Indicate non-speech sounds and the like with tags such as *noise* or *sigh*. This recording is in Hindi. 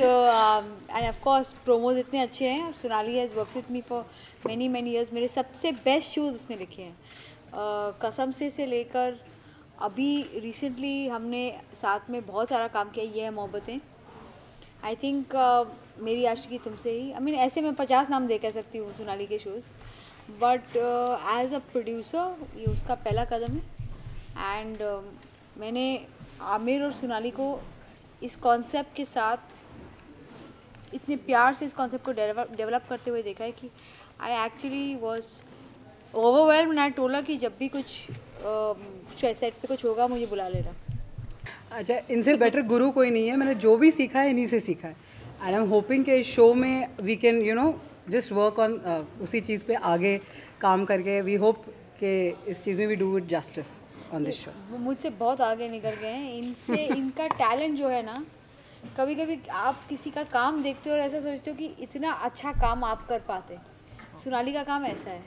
एंड ऑफ़ कोर्स प्रोमोज इतने अच्छे हैं Sonali has work with me for many many years मेरे सबसे बेस्ट शोज़ उसने लिखे हैं। कसम से से लेकर अभी रिसेंटली हमने साथ में बहुत सारा काम किया ये है मोहब्बतें। आई थिंक uh, मेरी आशिकी तुमसे ही। आई मीन ऐसे मैं पचास नाम दे कह सकती हूँ सोनाली के shows but as a producer ये उसका पहला कदम है। एंड मैंने आमिर और सोनाली को इस कॉन्सेप्ट के साथ इतने प्यार से इस कॉन्सेप्ट को डेवलप करते हुए देखा है कि I actually was overwhelm I told कि जब भी कुछ सेट पे कुछ होगा मुझे बुला लेना। अच्छा इनसे बेटर गुरु कोई नहीं है मैंने जो भी सीखा है इन्हीं से सीखा है। एंड आई एम होपिंग के इस शो में we can you know just work on उसी चीज़ पे आगे काम करके वी होप के इस चीज़ में we do it justice on this show वो मुझसे बहुत आगे निकल गए हैं। इनसे *laughs* इनका टैलेंट जो है ना कभी कभी आप किसी का काम देखते हो और ऐसा सोचते हो कि इतना अच्छा काम आप कर पाते। सोनाली का काम ऐसा है।